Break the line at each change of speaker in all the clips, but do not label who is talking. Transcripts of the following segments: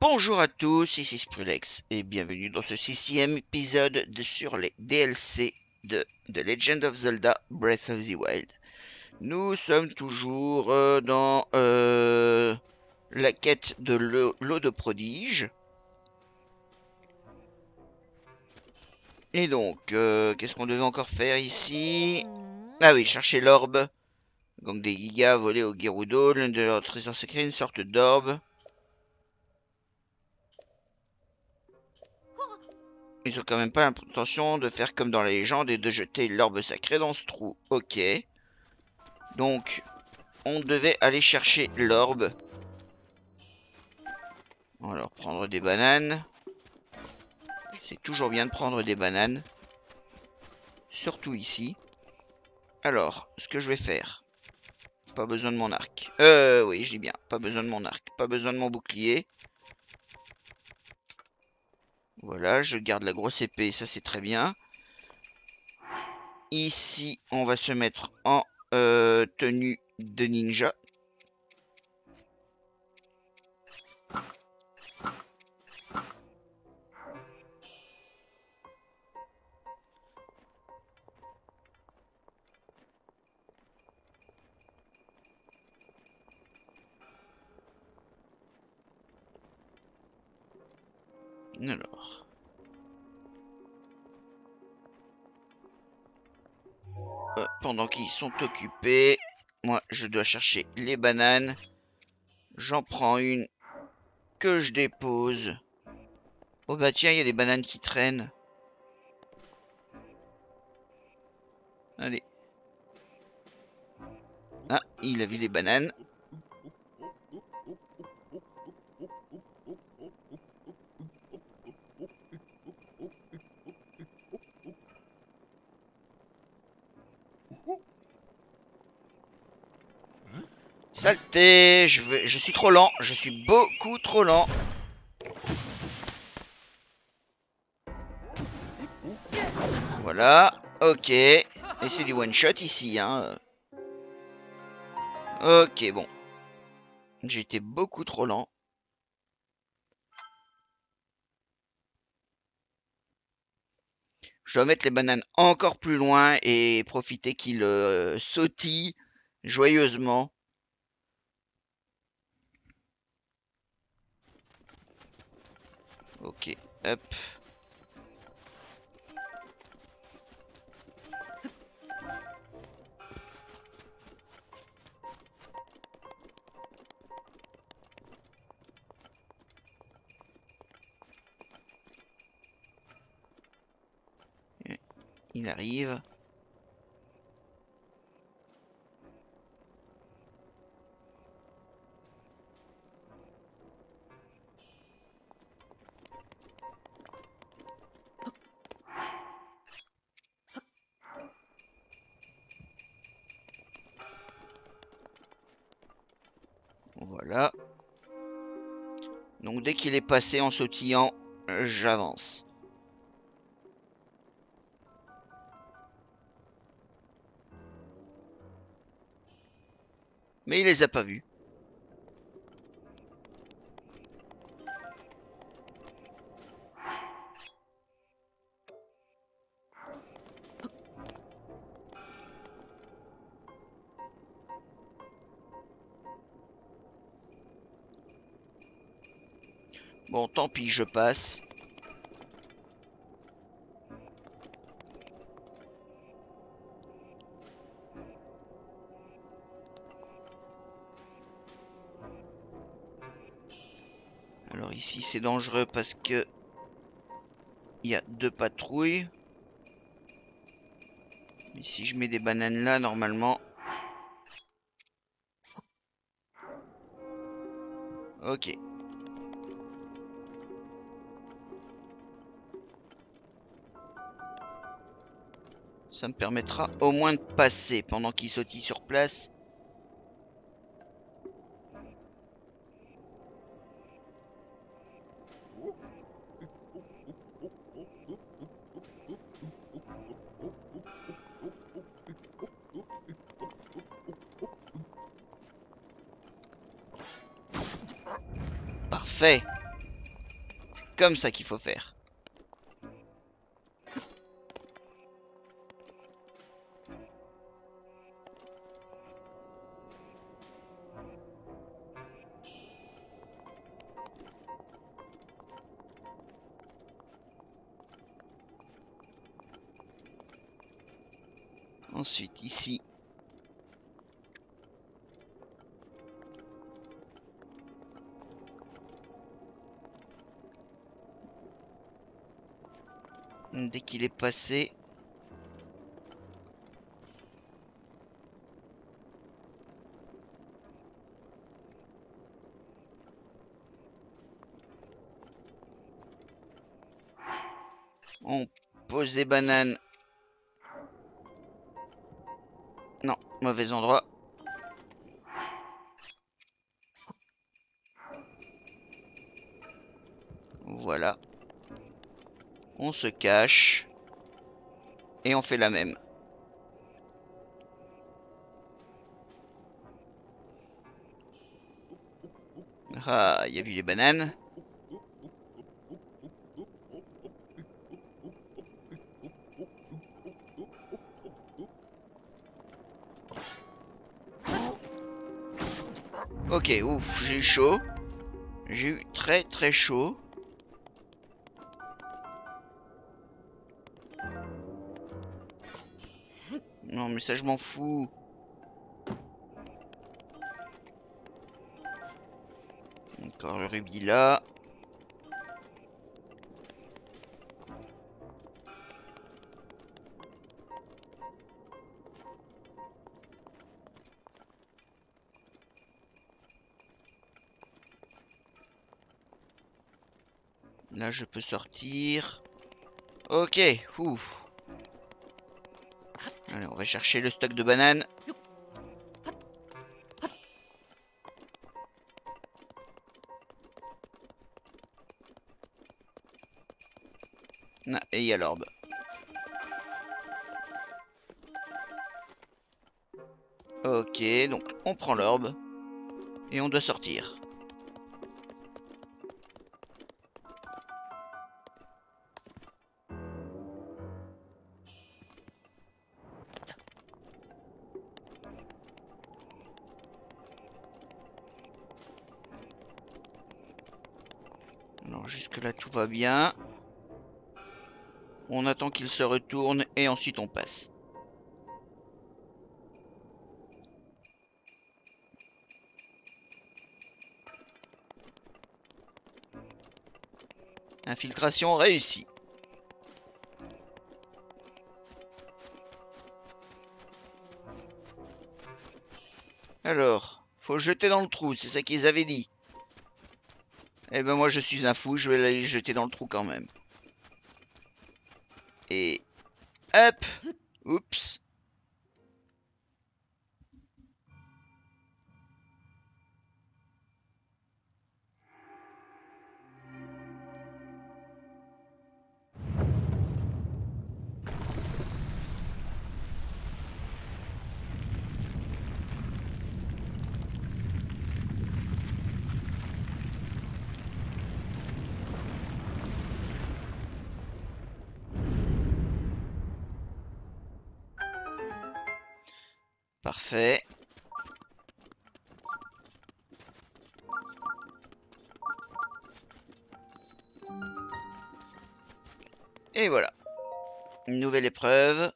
Bonjour à tous, ici Sprulex et bienvenue dans ce sixième épisode de, sur les DLC de The Legend of Zelda Breath of the Wild. Nous sommes toujours euh, dans euh, la quête de l'eau de prodige. Et donc, euh, qu'est-ce qu'on devait encore faire ici? Ah oui, chercher l'orbe. Donc des gigas volés au Gerudo, l'un de leurs trésors secrets, une sorte d'orbe. Ils ont quand même pas l'intention de faire comme dans la légende et de jeter l'orbe sacré dans ce trou. Ok. Donc, on devait aller chercher l'orbe. Leur prendre des bananes. C'est toujours bien de prendre des bananes. Surtout ici. Alors, ce que je vais faire. Pas besoin de mon arc. Euh, oui, je dis bien. Pas besoin de mon arc. Pas besoin de mon bouclier. Voilà, je garde la grosse épée, ça c'est très bien. Ici, on va se mettre en euh, tenue de ninja. Alors. Euh, pendant qu'ils sont occupés, moi je dois chercher les bananes. J'en prends une que je dépose. Oh bah tiens, il y a des bananes qui traînent. Allez. Ah, il a vu les bananes. Saleté, je, suis trop lent, je suis beaucoup trop lent. Voilà, ok. Et c'est du one shot ici, hein. Ok, bon. J'étais beaucoup trop lent. Je dois mettre les bananes encore plus loin et profiter qu'il euh, sautille joyeusement. Ok, hop. Il arrive. Qu'il est passé en sautillant, j'avance. Mais il les a pas vus. Tant pis, je passe. Alors ici c'est dangereux parce que il y a deux patrouilles. Mais si je mets des bananes là, normalement... Ok. Ça me permettra au moins de passer pendant qu'il sautille sur place. Parfait. comme ça qu'il faut faire. On pose des bananes Non, mauvais endroit. Voilà. On se cache. Et on fait la même. Ah, il y a vu les bananes. Ok, ouf, j'ai eu chaud. J'ai eu très très chaud. Mais ça je m'en fous. Encore le rubis là. Là, je peux sortir. Ok, ouf. Allez, on va chercher le stock de bananes. Ah, et il y a l'orbe. Ok, donc on prend l'orbe. Et on doit sortir. Alors jusque là tout va bien? On attend qu'il se retourne et ensuite on passe. Infiltration réussie. Alors, faut jeter dans le trou, c'est ça qu'ils avaient dit. Eh ben moi je suis un fou, je vais aller jeter dans le trou quand même. Et voilà. Nouvelle épreuve.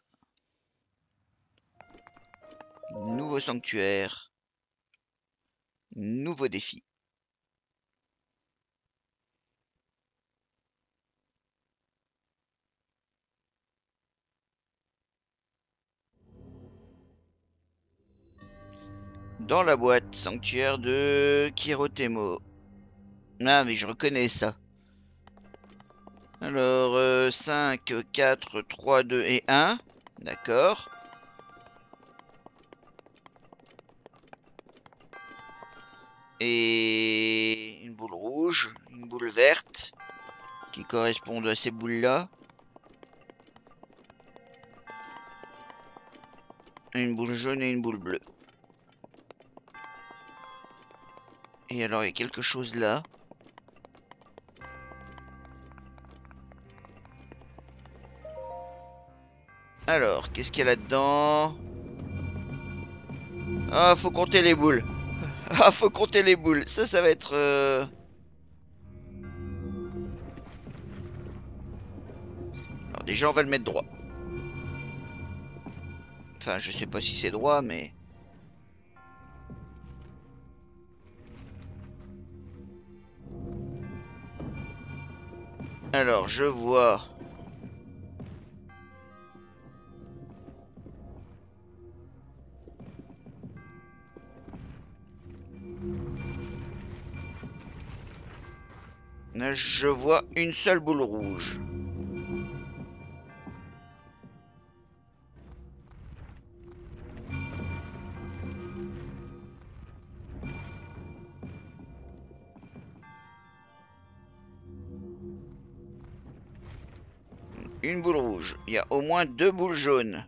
Nouveau sanctuaire. Nouveau défi. Dans la boîte, sanctuaire de Kirotemo. Ah, mais je reconnais ça. Alors, euh, 5, 4, 3, 2 et 1. D'accord. Et une boule rouge, une boule verte, qui correspondent à ces boules-là. Une boule jaune et une boule bleue. Et alors, il y a quelque chose là. Alors, qu'est-ce qu'il y a là-dedans? Ah, faut compter les boules. Ah, faut compter les boules. Ça, ça va être... Euh, Alors déjà, on va le mettre droit. Enfin, je sais pas si c'est droit, mais... Alors, je vois... Je vois une seule boule rouge. Une boule rouge. Il y a au moins deux boules jaunes.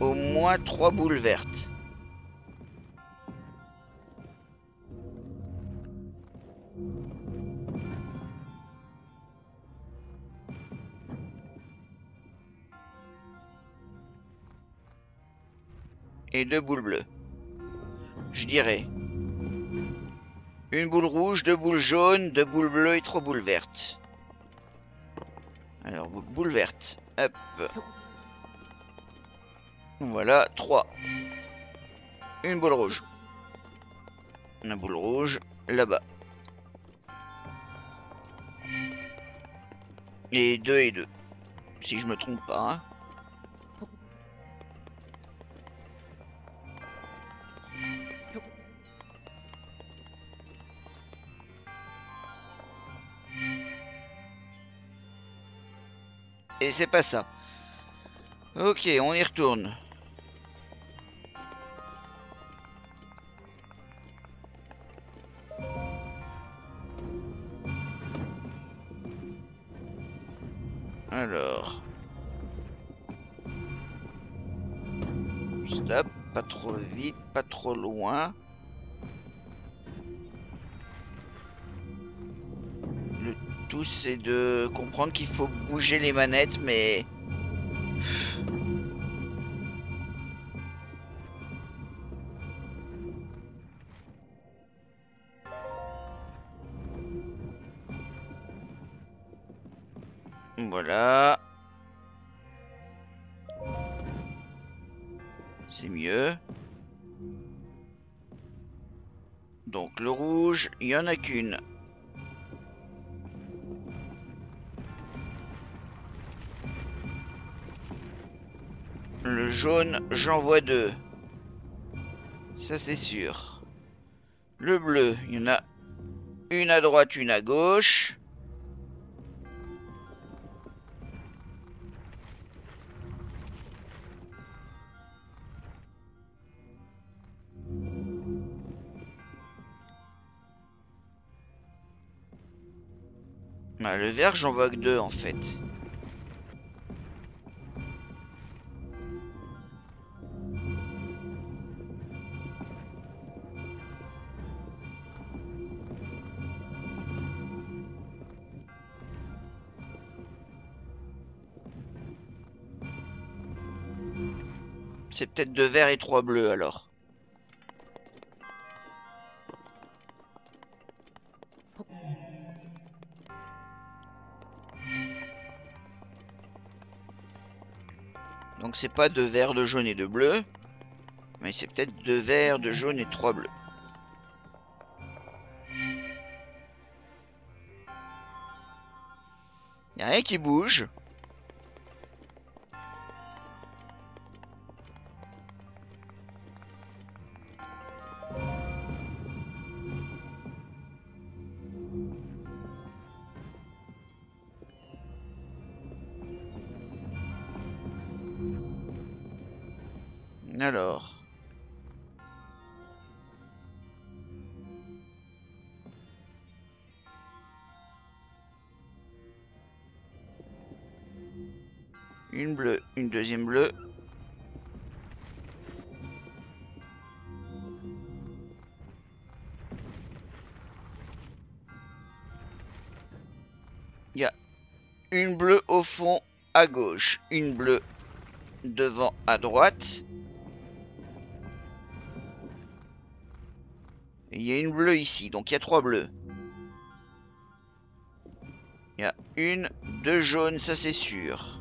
Au moins trois boules vertes. et deux boules bleues. Je dirais une boule rouge, deux boules jaunes, deux boules bleues et trois boules vertes. Alors, boule verte. Hop. Voilà, trois. Une boule rouge. Une boule rouge, là-bas. Et deux et deux. Si je me trompe pas. Hein. Et c'est pas ça. Ok, on y retourne. Alors. Stop, pas trop vite, pas trop loin. tout, c'est de comprendre qu'il faut bouger les manettes, mais... C'est mieux. Donc le rouge, il y en a qu'une. Le jaune, j'en vois deux. Ça, c'est sûr. Le bleu, il y en a une à droite, une à gauche. Bah, le vert, j'en vois que deux en fait. C'est peut-être deux verts et trois bleus alors. C'est pas deux verts, de jaune et de bleu. Mais c'est peut-être deux verts, de jaune et trois bleus. Y a rien qui bouge. Une bleue, une deuxième bleue. Il y a une bleue au fond à gauche, une bleue devant à droite. Il y a une bleue ici, donc il y a trois bleus. Il y a une, deux jaunes, ça c'est sûr.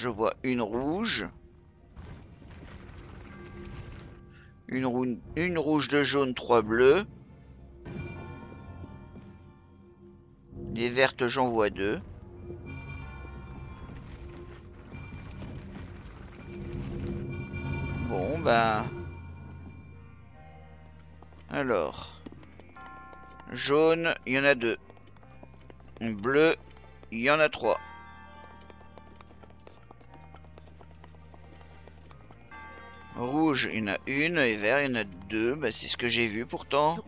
Je vois une rouge. Une, une rouge, deux jaunes, trois bleus. Les vertes, j'en vois deux. Bon, ben... Alors... Jaune, il y en a deux. Bleu, il y en a trois. Rouge, il y en a une, et vert, il y en a deux. Bah, c'est ce que j'ai vu pourtant.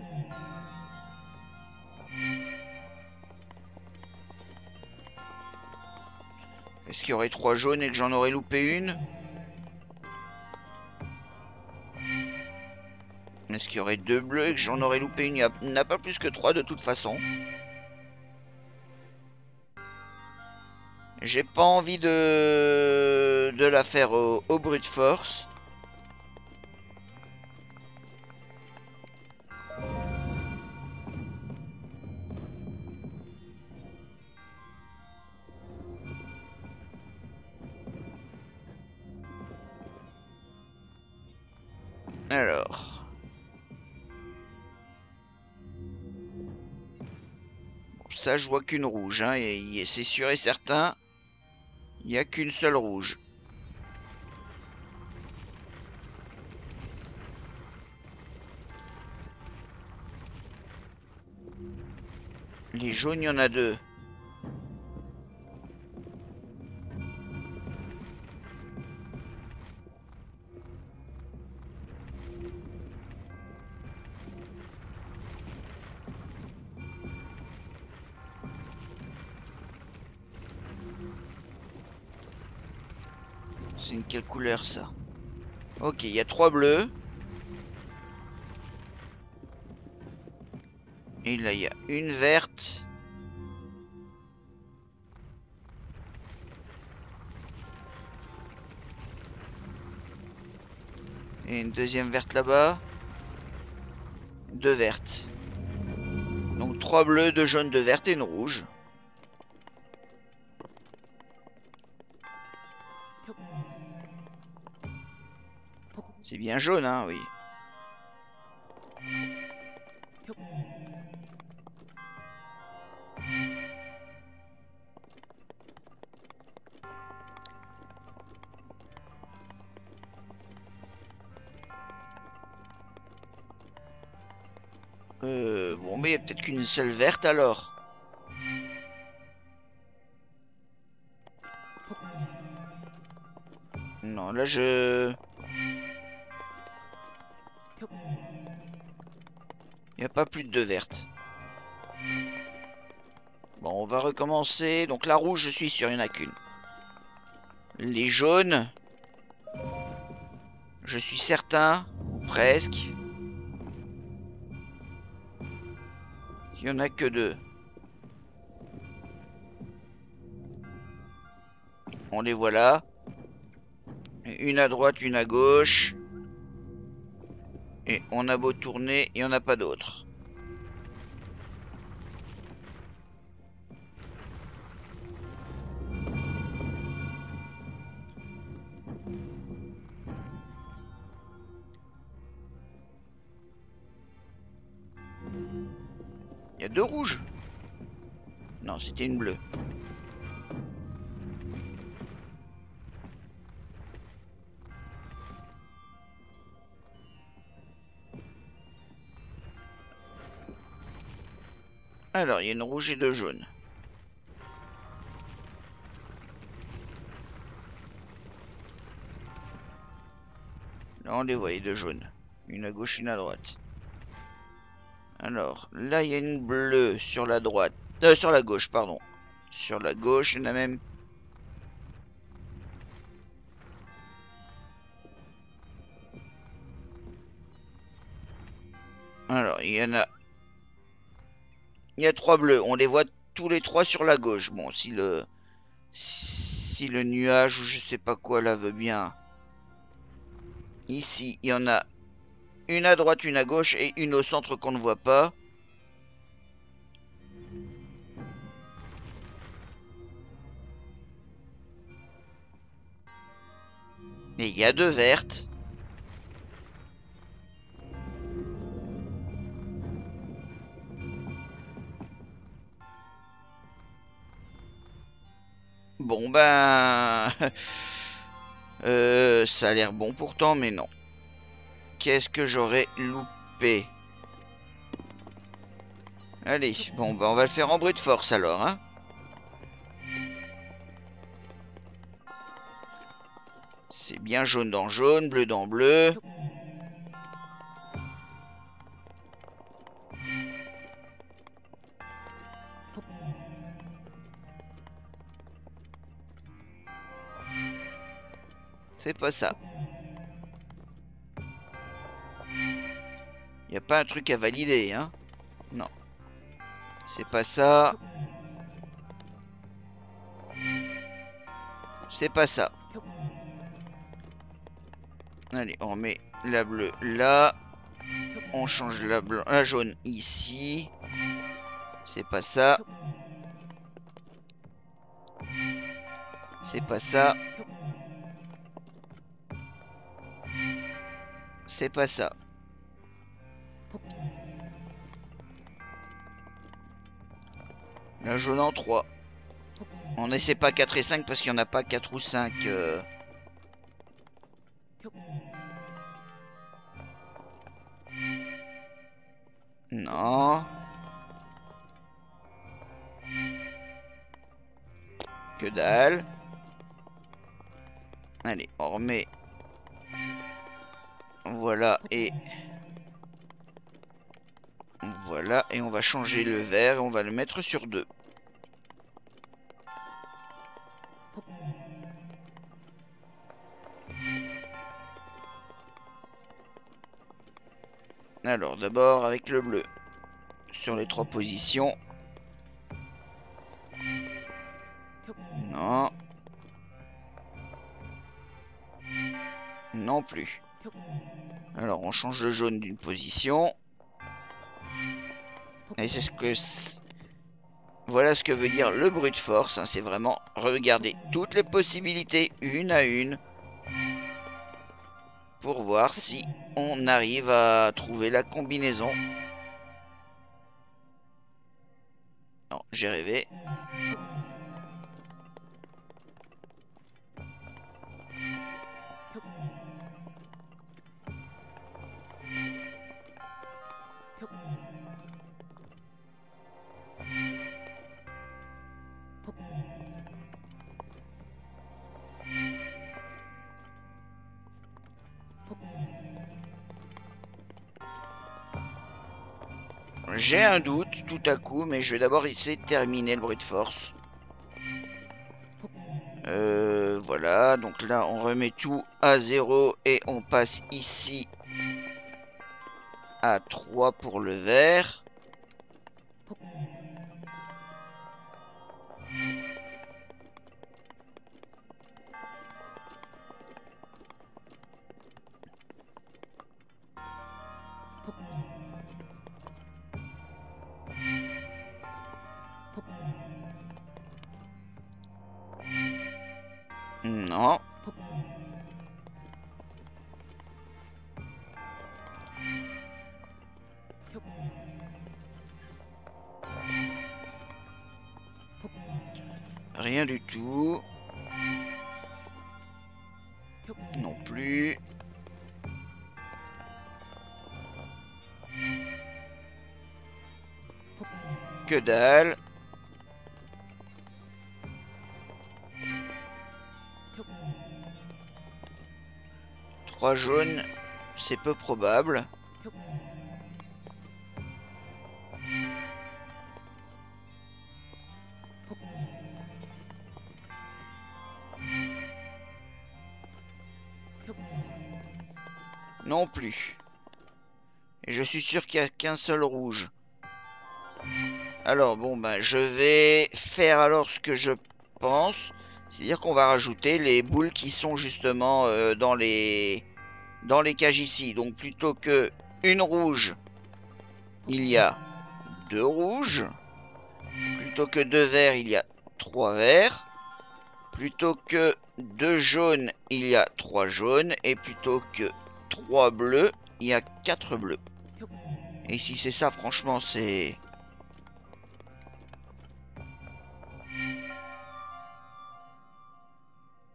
Est-ce qu'il y aurait trois jaunes et que j'en aurais loupé une? Est-ce qu'il y aurait deux bleus et que j'en aurais loupé une? Il n'y a pas plus que trois de toute façon. J'ai pas envie de, de la faire au, au brute force. Je vois qu'une rouge. Hein, et, c'est sûr et certain, il n'y a qu'une seule rouge. Les jaunes, il y en a deux. Ça Ok, il y a trois bleus. Et là, il y a une verte. Et une deuxième verte là-bas. Deux vertes. Donc trois bleus, deux jaunes, deux vertes et une rouge. C'est bien jaune, hein, oui. Euh, bon, mais il y a peut-être qu'une seule verte alors. Non, là je... Pas plus de deux vertes. Bon, on va recommencer. Donc la rouge, je suis sûr, il n'y en a qu'une. Les jaunes. Je suis certain, presque. Il n'y en a que deux. On les voit là. Une à droite, une à gauche. Et on a beau tourner, il n'y en a pas d'autres. Il y a deux rouges. Non, c'était une bleue. Alors, il y a une rouge et deux jaunes. Là, on les voit, les deux jaunes. Une à gauche, une à droite. Alors, là, il y a une bleue sur la droite. Euh, sur la gauche, pardon. Sur la gauche, il y en a même Alors, il y en a il y a trois bleus. On les voit tous les trois sur la gauche. Bon, si le... Si le nuage ou je sais pas quoi là veut bien... Ici, il y en a une à droite, une à gauche et une au centre qu'on ne voit pas. Et il y a deux vertes. Bon ben... Euh, ça a l'air bon pourtant, mais non. Qu'est-ce que j'aurais loupé? Allez, bon ben on va le faire en bruit de force alors, hein C'est bien jaune dans jaune, bleu dans bleu. Ça. Y a pas un truc à valider, hein Non. C'est pas ça. C'est pas ça. Allez, on met la bleue là. On change la, la jaune ici. C'est pas ça. C'est pas ça. C'est pas ça. La jaune en 3. On essaie pas 4 et 5 parce qu'il n'y en a pas 4 ou 5. Euh... Non. Que dalle. Allez, on remet voilà, et... Voilà, et on va changer le vert et on va le mettre sur 2. Alors, d'abord avec le bleu. Sur les trois positions. Non. Non plus. Alors, on change le jaune d'une position. Et c'est ce que... Voilà ce que veut dire le brute force. Hein. c'est vraiment regarder toutes les possibilités, une à une. Pour voir si on arrive à trouver la combinaison. Non, j'ai rêvé. Un doute tout à coup, mais je vais d'abord essayer de terminer le bruit de force. Euh, voilà, donc là on remet tout à 0 et on passe ici à 3 pour le vert. Rien du tout. Non plus. Que dalle. Trois jaunes, c'est peu probable. Suis sûr qu'il n'y a qu'un seul rouge. Alors bon ben je vais faire alors ce que je pense. C'est-à-dire qu'on va rajouter les boules qui sont justement euh, dans les dans les cages ici. Donc plutôt que une rouge, il y a deux rouges. Plutôt que deux verts, il y a trois verts. Plutôt que deux jaunes, il y a trois jaunes. Et plutôt que trois bleus, il y a quatre bleus. Et si c'est ça, franchement, c'est...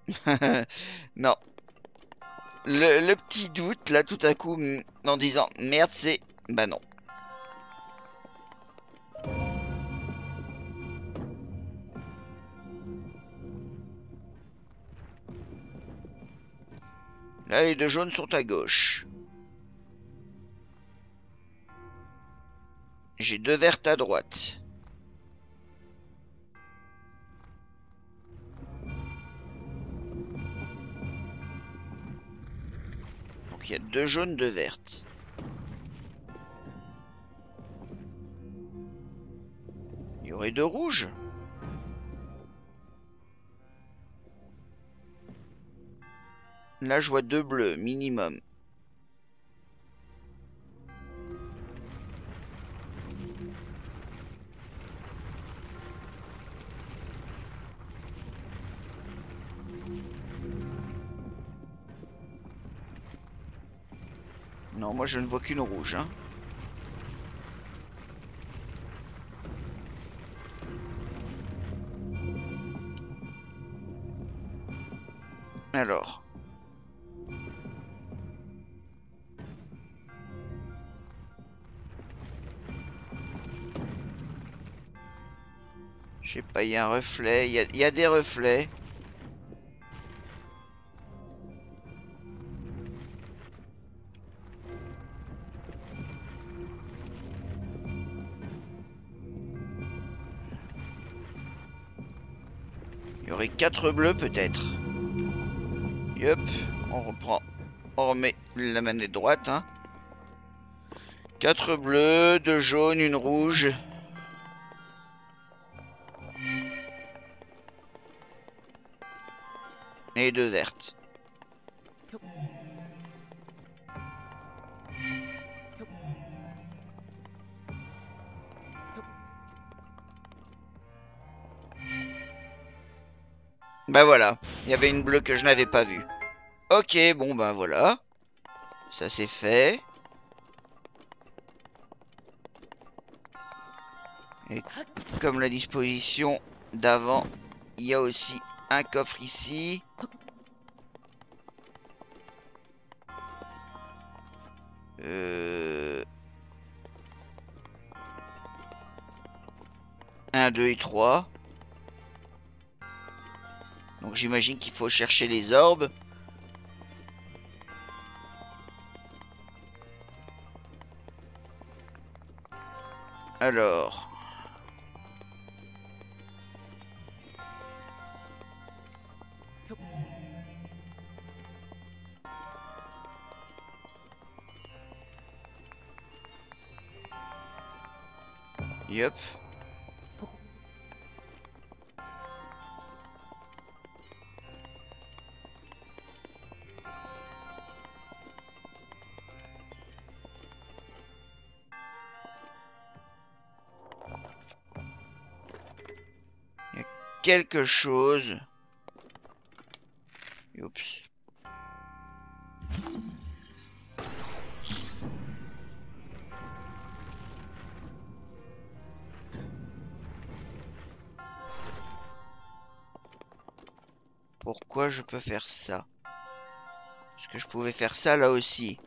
non. Le, petit doute, là, tout à coup, en disant merde, c'est. Bah non. Là, les deux jaunes sont à gauche. J'ai deux vertes à droite. il y a deux jaunes, deux vertes. Il y aurait deux rouges. Là, je vois deux bleus, minimum. Non, moi je ne vois qu'une rouge. Hein. Alors. Je sais pas, il y a un reflet, il y, y a des reflets. Quatre bleus peut-être. Yup, on reprend. On remet la manette droite. Hein. 4 bleus, deux jaunes, une rouge. Et deux vertes. Bah voilà, il y avait une bleue que je n'avais pas vue. Ok, bon bah voilà. Ça c'est fait. Et comme la disposition d'avant, il y a aussi un coffre ici. Euh... 1, 2 et 3. Donc j'imagine qu'il faut chercher les orbes. Alors... Yup. Quelque chose. Pourquoi je peux faire ça? Est-ce que je pouvais faire ça là aussi?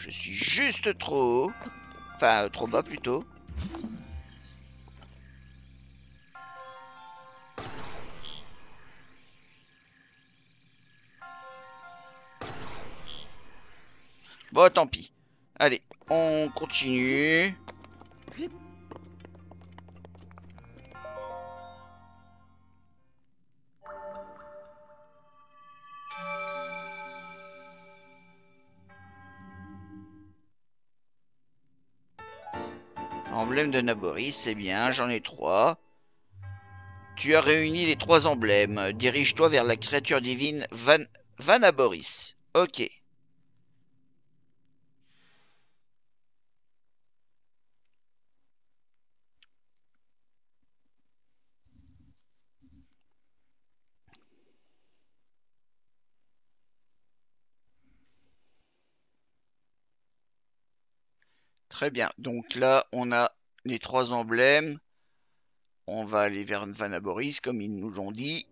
Je suis juste trop haut. Enfin, trop bas plutôt. Bon, tant pis. Allez, on continue. De Naboris, c'est bien, j'en ai trois. Tu as réuni les trois emblèmes. Dirige-toi vers la créature divine Van Vanaboris. Ok. Très bien. Donc là, on a les trois emblèmes. On va aller vers Vanaboris, comme ils nous l'ont dit.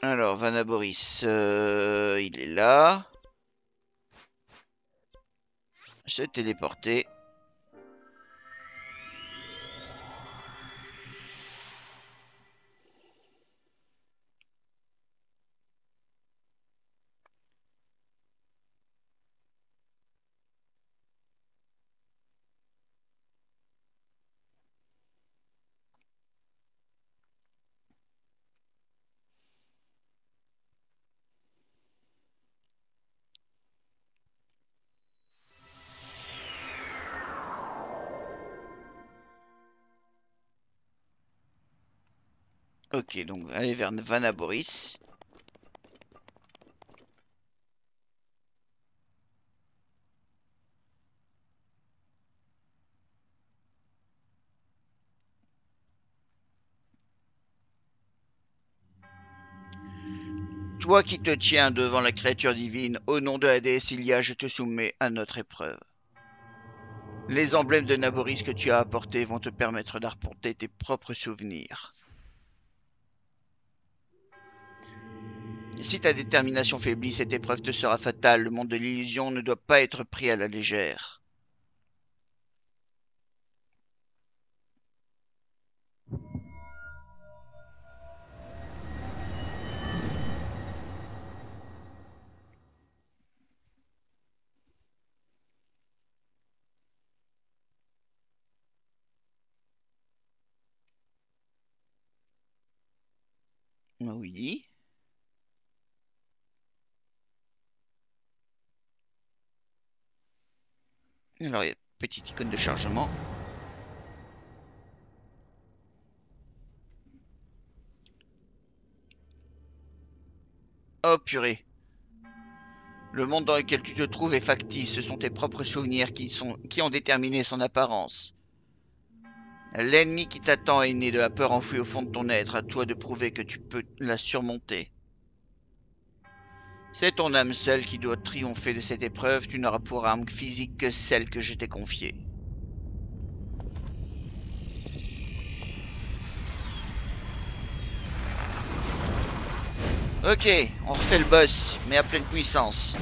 Alors, Vanaboris, euh, il est là. Se téléporter. Ok, donc allez vers Vanaboris. Toi qui te tiens devant la créature divine, au nom de la déesse Ilia, je te soumets à notre épreuve. Les emblèmes de Naboris que tu as apportés vont te permettre d'arpenter tes propres souvenirs. Si ta détermination faiblit, cette épreuve te sera fatale. Le monde de l'illusion ne doit pas être pris à la légère. Oui. Alors, il y a une petite icône de chargement. Oh purée. Le monde dans lequel tu te trouves est factice, ce sont tes propres souvenirs qui, sont, qui ont déterminé son apparence. L'ennemi qui t'attend est né de la peur enfouie au fond de ton être, à toi de prouver que tu peux la surmonter. C'est ton âme seule qui doit triompher de cette épreuve, tu n'auras pour arme physique que celle que je t'ai confiée. Ok, on refait le boss, mais à pleine puissance.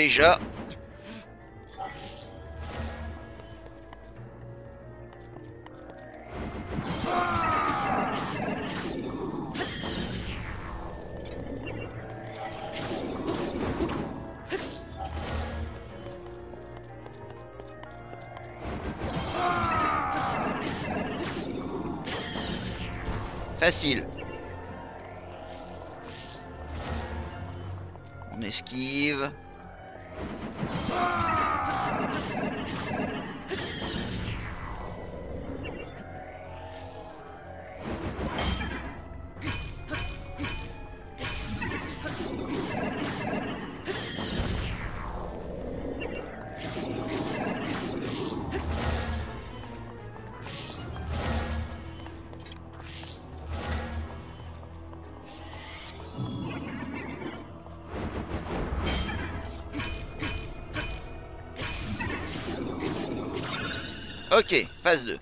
Déjà. Facile. On esquive. Ok, phase 2.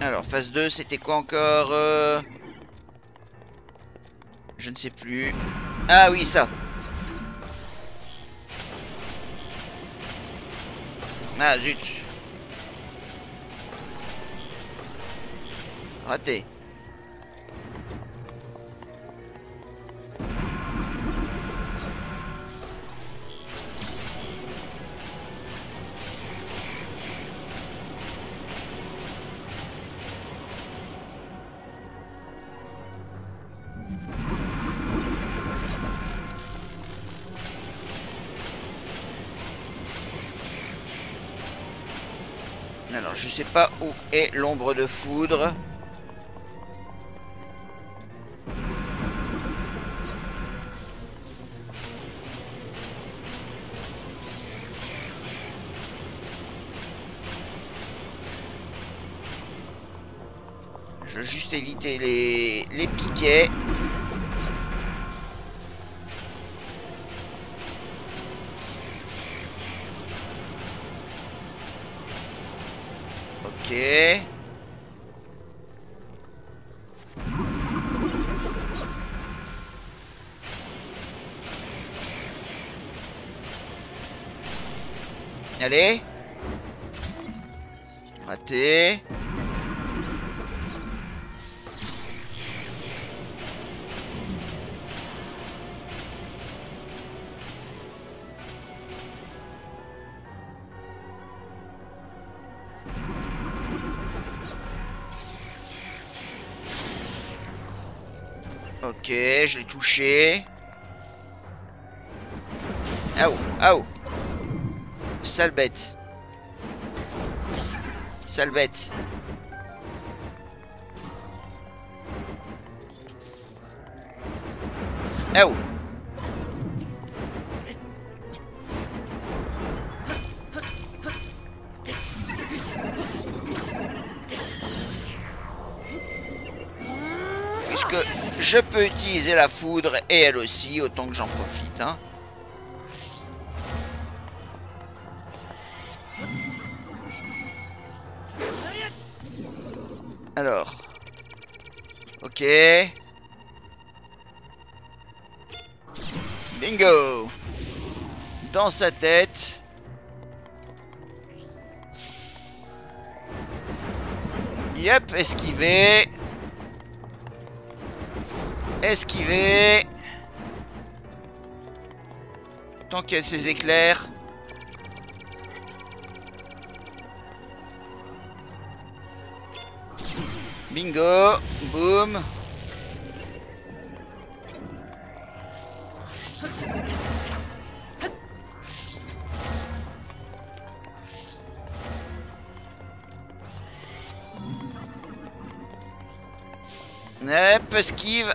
Alors, phase 2, c'était quoi encore euh... Je ne sais plus. Ah oui, ça Ah, zut Alors, je sais pas où est l'ombre de foudre. Éviter les, les piquets. Ok. Allez. Touché. Ah oh, Sale bête. Sale bête. Je peux utiliser la foudre et elle aussi, autant que j'en profite. Hein. Alors. Ok. Bingo Dans sa tête. Yep, esquiver. Esquiver. Tant qu'il y a ces éclairs. Bingo. Boom. Hop, esquive.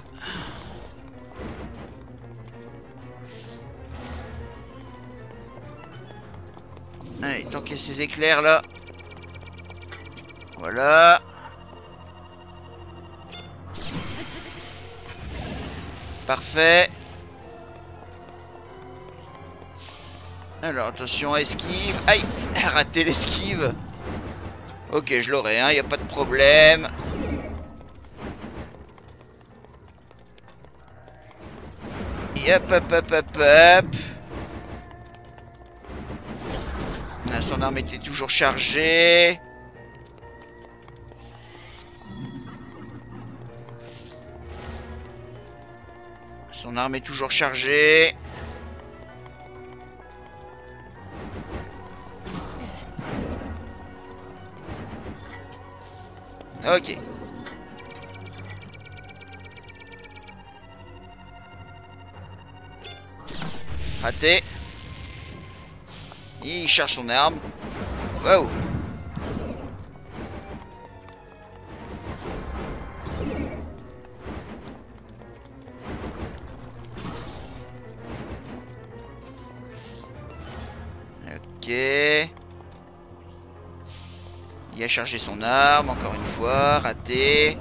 Ces éclairs là. Voilà. Parfait. Alors attention, esquive. Aïe, raté l'esquive. Ok, je l'aurai, hein, y a pas de problème. Hop, hop, hop, hop, hop. Son arme était toujours chargée. Son arme est toujours chargée. Ok. Il cherche son arme. Wow. Ok. Il a chargé son arme, encore une fois, raté.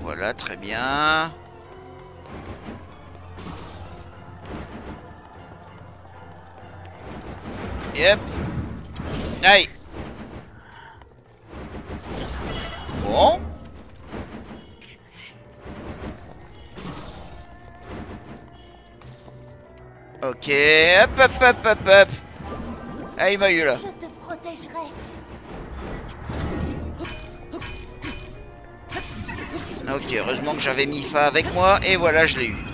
Voilà, très bien. Yep. Aïe. Bon. Ok, hop, hop, hop, hop, hop. Ah, il m'a eu là. Ok, heureusement que j'avais Mifa avec moi, et voilà, je l'ai eu.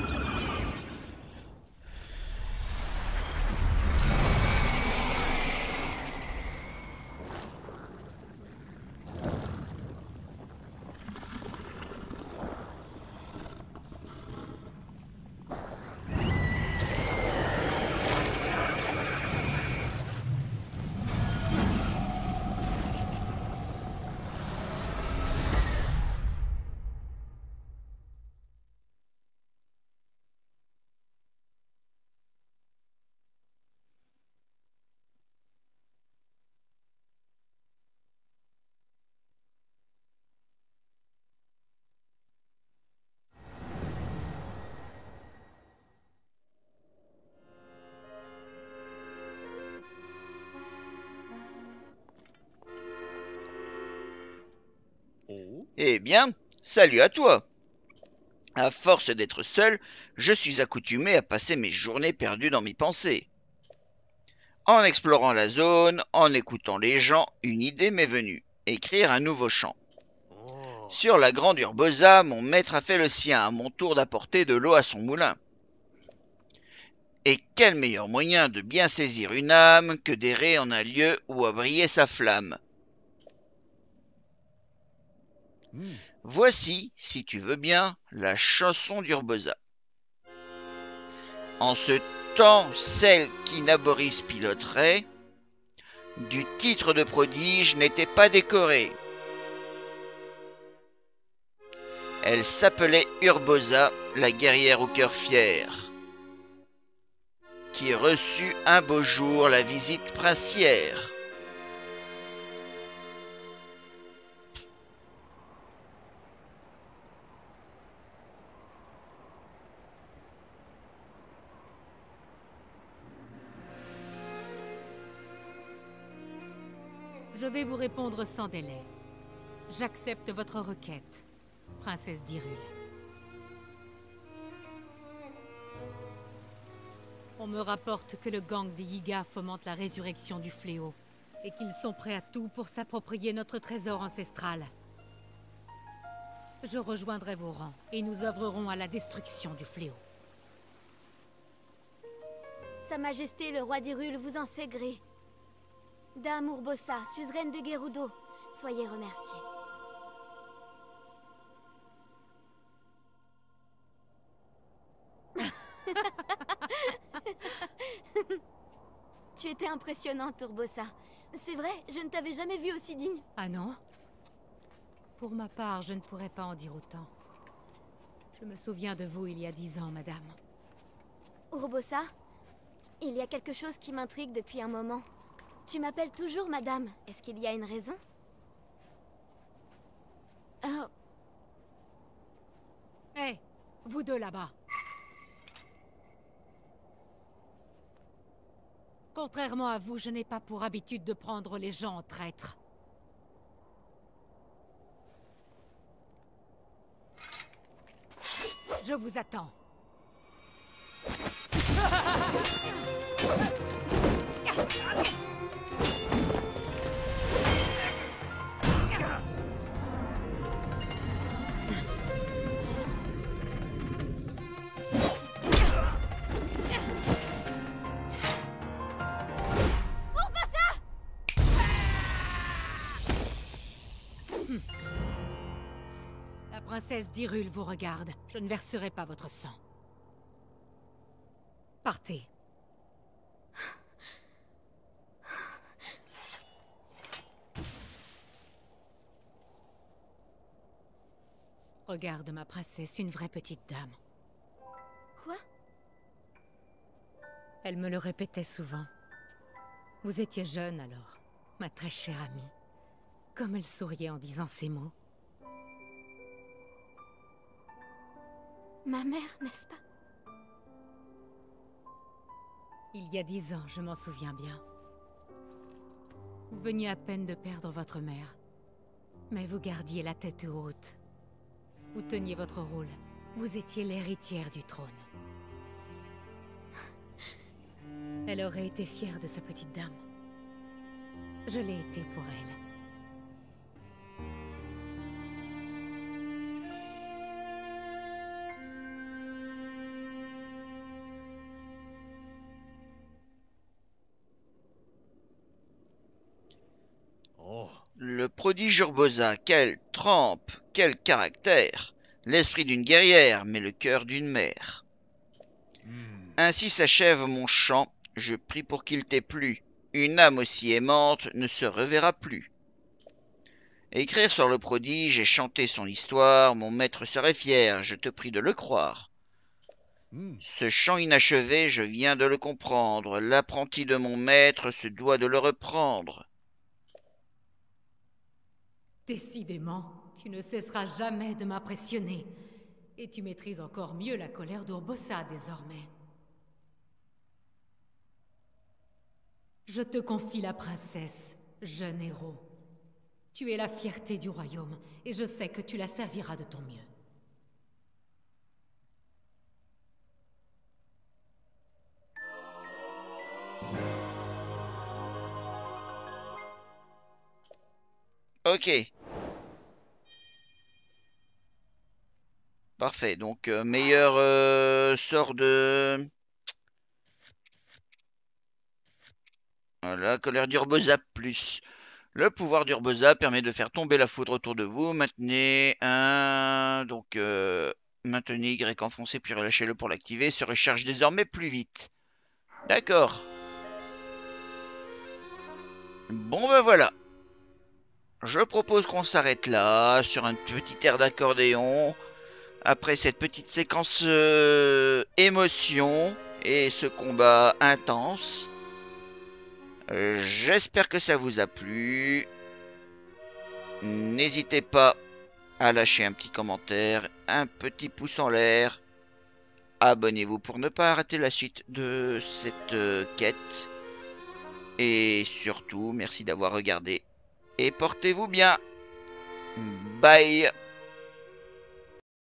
Bien, salut à toi. À force d'être seul, je suis accoutumé à passer mes journées perdues dans mes pensées. En explorant la zone, en écoutant les gens, une idée m'est venue. Écrire un nouveau chant. Sur la grande Urbosa, mon maître a fait le sien, à mon tour d'apporter de l'eau à son moulin. Et quel meilleur moyen de bien saisir une âme que d'errer en un lieu où a brillé sa flamme. Voici, si tu veux bien, la chanson d'Urbosa. En ce temps, celle qui Naboris piloterait, du titre de prodige n'était pas décorée. Elle s'appelait Urbosa, la guerrière au cœur fier, qui reçut un beau jour la visite princière.
Vais vous répondre sans délai. J'accepte votre requête, princesse d'Irul. On me rapporte que le gang des Yiga fomente la résurrection du fléau, et qu'ils sont prêts à tout pour s'approprier notre trésor ancestral. Je rejoindrai vos rangs, et nous œuvrerons à la destruction du fléau.
Sa Majesté le roi d'Irul vous en sait gré. Dame Urbosa, suzeraine de Gerudo, soyez remerciée. tu étais impressionnante, Urbosa. C'est vrai, je ne t'avais jamais vue aussi digne.
Ah non? Pour ma part, je ne pourrais pas en dire autant. Je me souviens de vous il y a dix ans, madame.
Urbosa, il y a quelque chose qui m'intrigue depuis un moment. Tu m'appelles toujours madame. Est-ce qu'il y a une raison Oh,
Hé Vous deux là-bas Contrairement à vous, je n'ai pas pour habitude de prendre les gens en traîtres. Je vous attends. princesse d'Irul vous regarde. Je ne verserai pas votre sang. Partez. Regarde ma princesse, une vraie petite dame.
quoi?
Elle me le répétait souvent. Vous étiez jeune alors, ma très chère amie. Comme elle souriait en disant ces mots.
Ma mère, n'est-ce pas?
Il y a dix ans, je m'en souviens bien. Vous veniez à peine de perdre votre mère. Mais vous gardiez la tête haute. Vous teniez votre rôle. Vous étiez l'héritière du trône. Elle aurait été fière de sa petite dame. Je l'ai été pour elle.
Prodige Urbosa, quelle trempe, quel caractère L'esprit d'une guerrière, mais le cœur d'une mère.
hmm.
Ainsi s'achève mon chant, je prie pour qu'il t'ait plu. Une âme aussi aimante ne se reverra plus. Écrire sur le prodige et chanter son histoire, mon maître serait fier, je te prie de le croire.
Hmm.
Ce chant inachevé, je viens de le comprendre, l'apprenti de mon maître se doit de le reprendre.
Décidément, tu ne cesseras jamais de m'impressionner. Et tu maîtrises encore mieux la colère d'Urbosa désormais. Je te confie la princesse, jeune héros. Tu es la fierté du royaume, et je sais que tu la serviras de ton mieux.
Ok. Parfait, donc euh, meilleur euh, sort de... Voilà, colère d'Urbosa plus. Le pouvoir d'Urbosa permet de faire tomber la foudre autour de vous. Maintenez un... Donc, euh, maintenez Y enfoncé puis relâchez-le pour l'activer. Se recharge désormais plus vite. D'accord. Bon ben voilà. Je propose qu'on s'arrête là, sur un petit air d'accordéon. Après cette petite séquence euh, émotion et ce combat intense. J'espère que ça vous a plu. N'hésitez pas à lâcher un petit commentaire, un petit pouce en l'air. Abonnez-vous pour ne pas rater la suite de cette euh, quête. Et surtout, merci d'avoir regardé. Et portez-vous bien. Bye